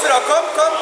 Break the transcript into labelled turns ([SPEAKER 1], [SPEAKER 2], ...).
[SPEAKER 1] Frau, komm, komm.